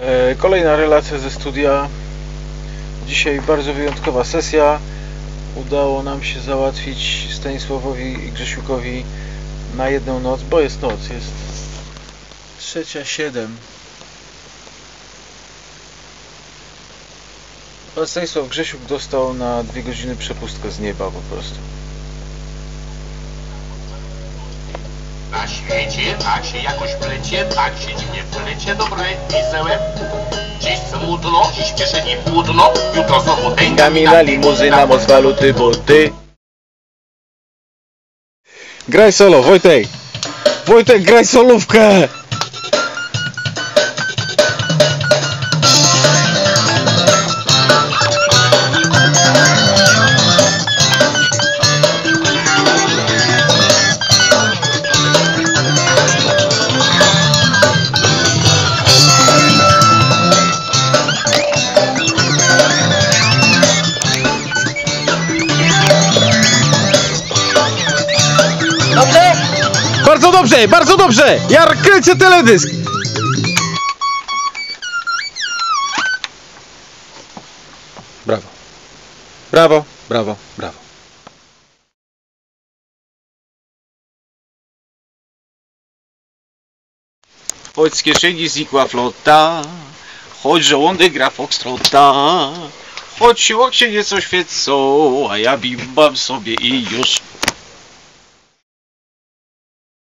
E, Kolejna relacja ze studia. Dzisiaj bardzo wyjątkowa sesja. Udało nam się załatwić Stanisławowi i Grzesiukowi na jedną noc, bo jest noc, jest trzecia siedem. Pan Stanisław Grzesiuk dostał na dwie godziny przepustkę z nieba po prostu. Na świecie tak się jakoś plecie, tak się dziwnie plecie, dobre pisełem. Dziś smutno, dziś kieszeni płótno, jutro znowu Pingami na limuzyna, moc waluty, buty. Graj solo, Wojtek! Wojtek, graj solówkę! Dobrze? Bardzo dobrze, bardzo dobrze! Ja kręcę teledysk! Brawo. Brawo, brawo, brawo. Choć z kieszeni znikła flota, choć żołądek gra foxtrota, choć łokcie nieco świecą, a ja bimbam sobie i już